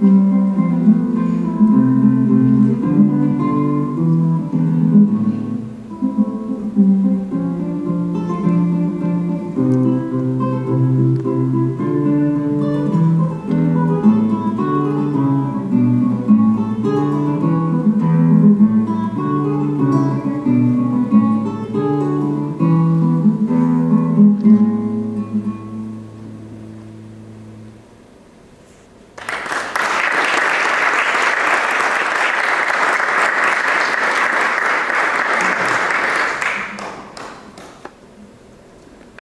Mm-hmm.